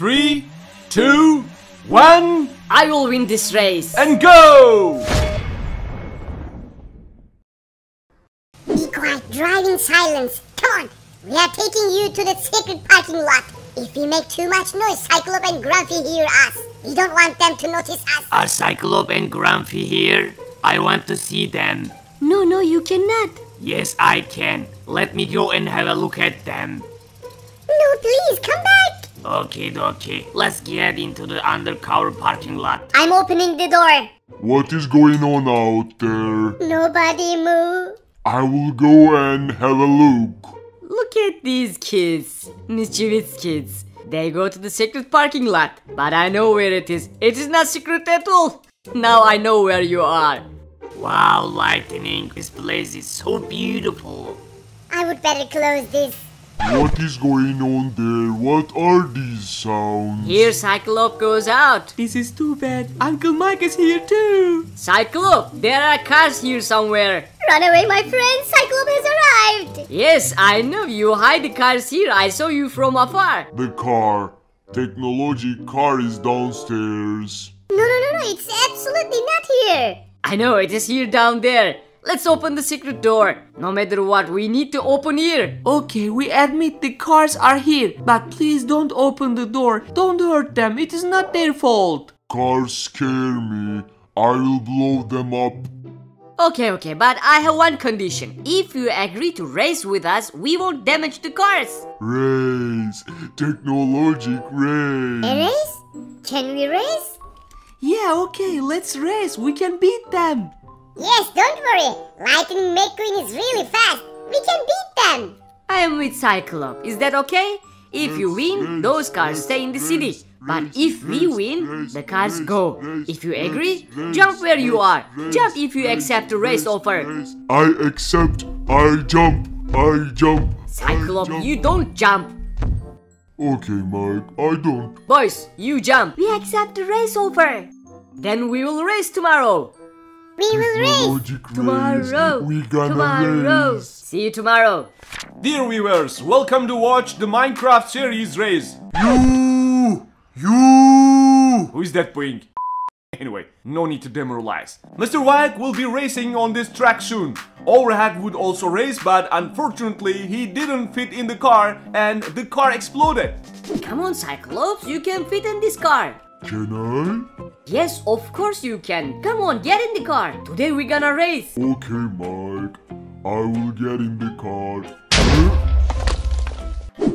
Three, two, one, I will win this race. and go! Be quiet, drive in silence. Come on, we are taking you to the secret parking lot. If we make too much noise, Cyclope and Grumpy hear us. We don't want them to notice us. Are Cyclope and Grumpy here? I want to see them. No, no, you cannot. Yes, I can. Let me go and have a look at them. No, please, come back. Okay, okay. Let's get into the undercover parking lot. I'm opening the door. What is going on out there? Nobody move. I will go and have a look. Look at these kids. Mischievous kids. They go to the secret parking lot. But I know where it is. It is not secret at all. Now I know where you are. Wow, Lightning, this place is so beautiful. I would better close this. What is going on there? What are these sounds? Here Cyclope goes out. This is too bad. Uncle Mike is here too. Cyclope, there are cars here somewhere. Run away, my friend. Cyclope has arrived. Yes, I know you hide the cars here. I saw you from afar. The car. Technology car is downstairs. No, no, no, no. It's absolutely not here. I know it is here down there. Let's open the secret door. No matter what, we need to open here. Okay, we admit the cars are here, but please don't open the door. Don't hurt them. It is not their fault. Cars scare me. I will blow them up. Okay, okay, but I have one condition. If you agree to race with us, we won't damage the cars. Race. Technologic A race. race? Can we race? Yeah, okay, let's race. We can beat them. Yes, don't worry. Lightning McQueen is really fast. We can beat them. I am with Cyclope. Is that okay? If you win, those cars stay in the city. But if we win, the cars go. If you agree, jump where you are. Jump if you accept the race offer. I accept. I jump. I jump. I jump. you don't jump. Okay, Mike. I don't. Boys, you jump. We accept the race offer. Then we will race tomorrow. We will race. Technologic Tomorrow. race. We gonna Tomorrow. race. See you tomorrow. Dear viewers, welcome to watch the Minecraft series race. You. You. Who is that boing? Anyway, no need to demoralize. Mr. White will be racing on this track soon. Overhead would also race, but unfortunately he didn't fit in the car and the car exploded. Come on, Cyclops, you can fit in this car. Can I? Yes, of course you can. Come on, get in the car. Today we're gonna race. Okay, Mike. I will get in the car.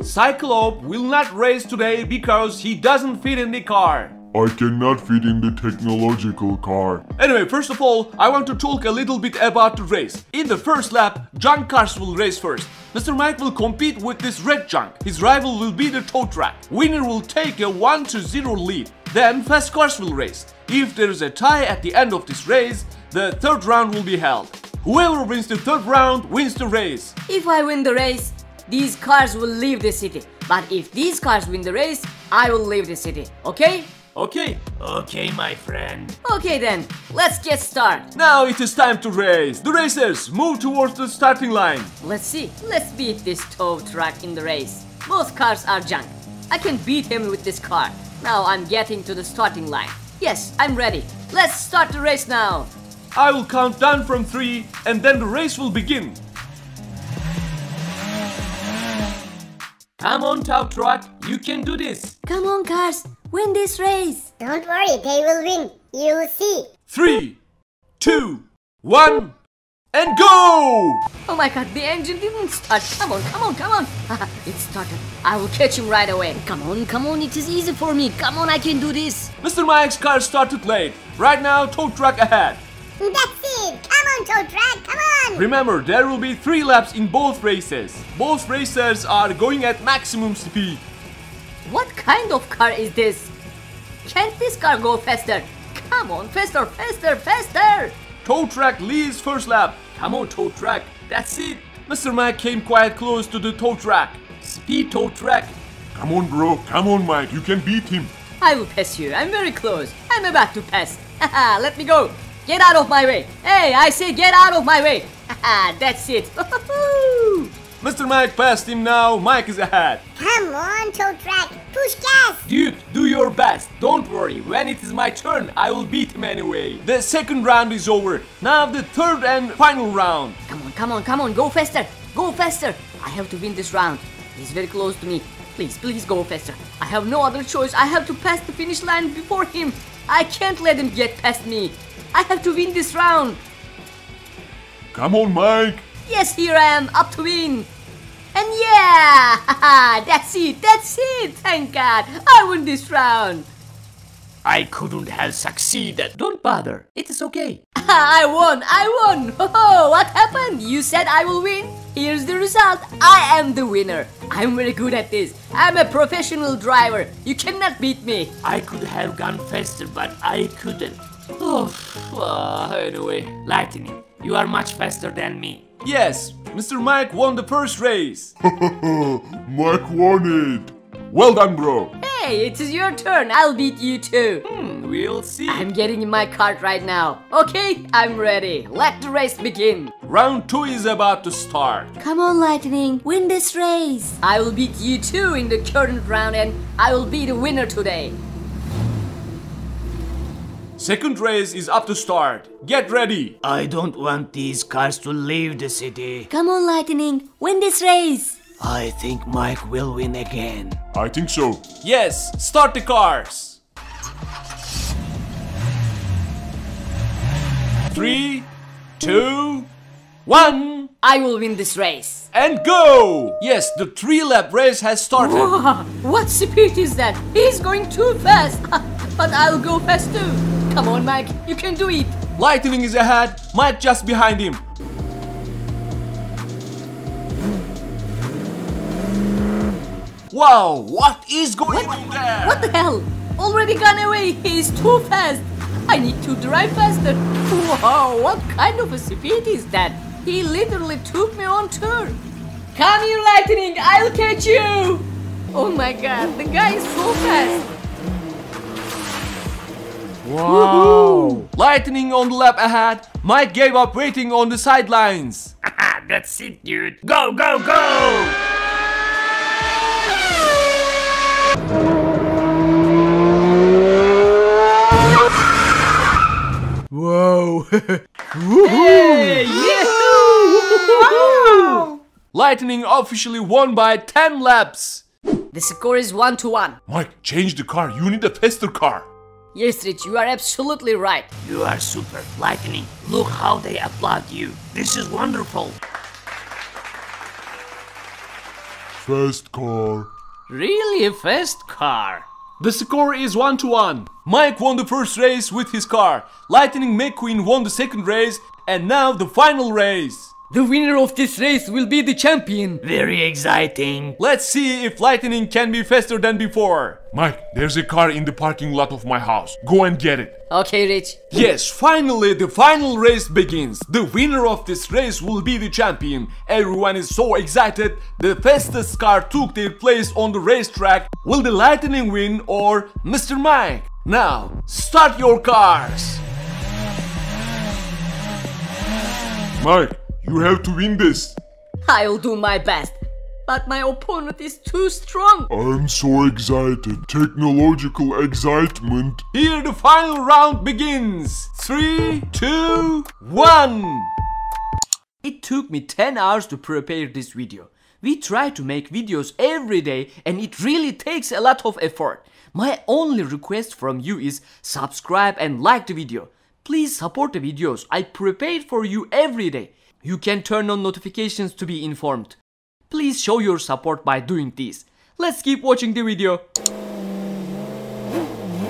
Cyclope will not race today because he doesn't fit in the car. I cannot fit in the technological car. Anyway, first of all, I want to talk a little bit about the race. In the first lap, junk cars will race first. Mr. Mike will compete with this red junk. His rival will be the tow track. Winner will take a 1 to 0 lead. Then fast cars will race. If there is a tie at the end of this race, the third round will be held. Whoever wins the third round wins the race. If I win the race, these cars will leave the city. But if these cars win the race, I will leave the city. Okay? Okay, Okay, my friend. Okay then, let's get started. now it is time to race. The racers move towards the starting line. Let's see. Let's beat this tow truck in the race. Both cars are junk. I can beat him with this car. Now I'm getting to the starting line. Yes, I'm ready. Let's start the race now. I will count down from three and then the race will begin. Come on, tow truck, you can do this. Come on, cars. Win this race. Don't worry, they will win. You will see. Three, two, one, and go! Oh my god, the engine didn't start. Come on, come on, come on. it started. I will catch him right away. Come on, come on. It is easy for me. Come on, I can do this. Mr. Mike's car started late. Right now, tow truck ahead. That's it. Come on, tow truck. Come on. Remember, there will be three laps in both races. Both racers are going at maximum speed. What kind of car is this? Can't this car go faster? Come on, faster, faster, faster! Tow truck leads first lap. Come on, tow truck. That's it. Mr. Mike came quite close to the tow truck. Speed tow truck. Come on, bro. Come on, Mike. You can beat him. I will pass you. I'm very close. I'm about to pass. Haha, let me go. Get out of my way. Hey, I say get out of my way. Haha, that's it. Mr. Mike passed him now. Mike is ahead. Come on, tow track. Push gas. Dude, do your best. Don't worry. When it is my turn, I will beat him anyway. The second round is over. Now the third and final round. Come on, come on, come on, go faster, go faster. I have to win this round. He's very close to me. Please, please go faster. I have no other choice. I have to pass the finish line before him. I can't let him get past me. I have to win this round. Come on, Mike. Yes, here I am, up to win. And yeah, that's it, that's it. Thank God, I won this round. I couldn't have succeeded. Don't bother. It is okay. I won, I won. Oh, what happened? You said I will win. Here's the result. I am the winner. I'm very good at this. I'm a professional driver. You cannot beat me. I could have gone faster, but I couldn't. Oh, uh, anyway, Lightning, you are much faster than me. Yes, Mr. Mike won the first race. Mike won it. Well done, bro. Hey, it is your turn. I'll beat you too. Hmm, we'll see. I'm getting in my cart right now. Okay, I'm ready. Let the race begin. Round two is about to start. Come on, Lightning, win this race. I will beat you too in the current round and I will be the winner today. Second race is up to start. Get ready. I don't want these cars to leave the city. Come on, Lightning, win this race. I think Mike will win again. I think so. Yes, start the cars. Three, two, one, I will win this race. and go! Yes, the three lap race has started. Wow, what speed is that? He's going too fast. but I'll go fast too. Come on, Mike, you can do it. Lightning is ahead, Mike just behind him. Wow, what is going on there? What the hell? Already gone away. He's too fast. I need to drive faster. Wow, what kind of a speed is that? He literally took me on tour. Come here, Lightning. I'll catch you. Oh my god, the guy is so fast. Wow! Lightning on the lap ahead, Mike gave up waiting on the sidelines. That's it, dude. Go, go, go! Whoa! Hey, yeah. Lightning officially won by 10 laps. The score is one to one. Mike, change the car. You need a faster car. Yes, Rich, you are absolutely right. You are super, Lightning. Look how they applaud you. This is wonderful. Fast car. Really a fast car. The score is 1 to 1. Mike won the first race with his car. Lightning McQueen won the second race, and now the final race. The winner of this race will be the champion. Very exciting. Let's see if Lightning can be faster than before. Mike, there's a car in the parking lot of my house. Go and get it. Okay, Rich. Yes, finally the final race begins. The winner of this race will be the champion. Everyone is so excited. The fastest car took their place on the racetrack. Will the Lightning win or Mr. Mike? Now, start your cars. Mike, you have to win this. I'll do my best. But my opponent is too strong. I'm so excited. Technological excitement. Here the final round begins. Three, two, one. It took me 10 hours to prepare this video. We try to make videos every day and it really takes a lot of effort. My only request from you is subscribe and like the video. Please support the videos I prepare for you every day. You can turn on notifications to be informed. Please show your support by doing this. Let's keep watching the video.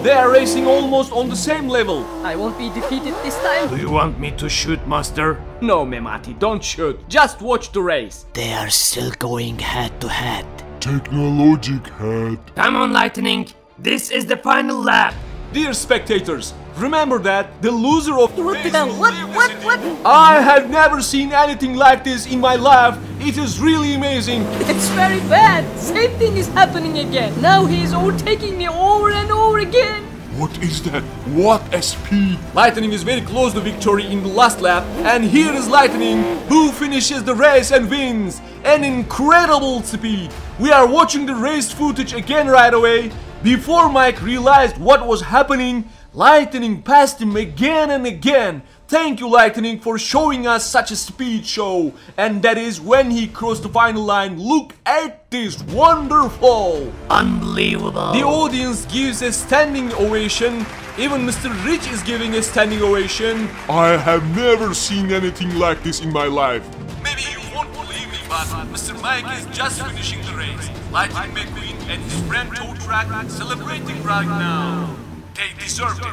They are racing almost on the same level. I won't be defeated this time. Do you want me to shoot, Master? No, Memati, don't shoot. Just watch the race. They are still going head to head. Technologic head. Come on, Lightning. This is the final lap. Dear spectators, remember that the loser of What the race What? What? What? I have never seen anything like this in my life. It is really amazing. It's very bad. Same thing is happening again. Now he is overtaking me over and over again. What is that? What a speed! Lightning is very close to victory in the last lap, and here is Lightning, who finishes the race and wins. An incredible speed. We are watching the race footage again right away. Before Mike realized what was happening, Lightning passed him again and again. Thank you Lightning for showing us such a speed show. And that is when he crossed the final line. Look at this, wonderful! Unbelievable. The audience gives a standing ovation. Even Mr. Rich is giving a standing ovation. I have never seen anything like this in my life. Maybe you won't believe me, but Mr. Mike is just finishing the race. Lightning McQueen and his friend Tow Track celebrating right now. They deserved it.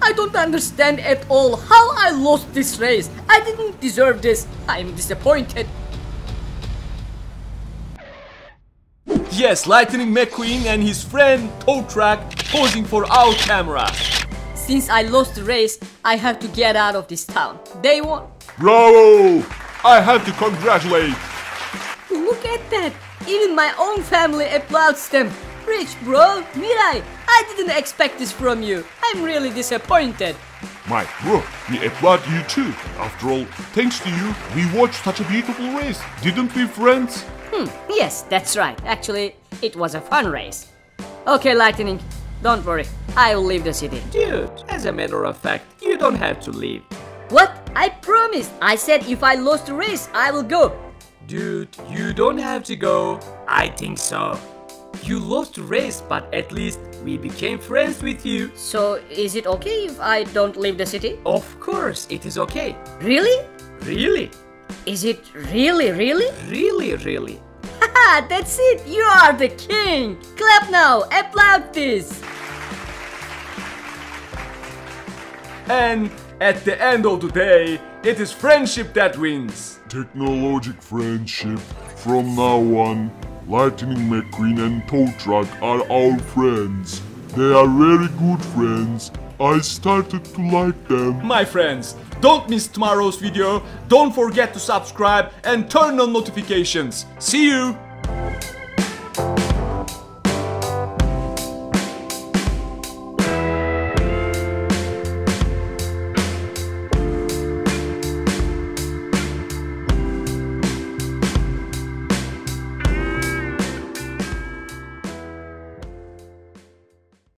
I don't understand at all how I lost this race. I didn't deserve this. I'm disappointed. Yes, Lightning McQueen and his friend Tow Track posing for our camera. Since I lost the race, I have to get out of this town. They won. Bravo! I have to congratulate. Look at that. Even my own family applauds them. Rich, bro. Mirai, I didn't expect this from you. I'm really disappointed. My bro, we applaud you too. After all, thanks to you, we watched such a beautiful race. Didn't we, friends? Hmm, yes, that's right. Actually, it was a fun race. Okay, Lightning, don't worry. I will leave the city. Dude, as a matter of fact, you don't have to leave. What? I promised. I said if I lost the race, I will go. Dude, you don't have to go. I think so. You lost the race, but at least we became friends with you. So, is it okay if I don't leave the city? Of course, it is okay. Really? Really, Is it really, really? really, really. Haha, that's it. You are the king. Clap now. Applaud this. And at the end of the day, it is friendship that wins. Technologic friendship. From now on, Lightning McQueen and Tow Truck are our friends. They are very good friends. I started to like them. My friends, don't miss tomorrow's video, don't forget to subscribe and turn on notifications. See you!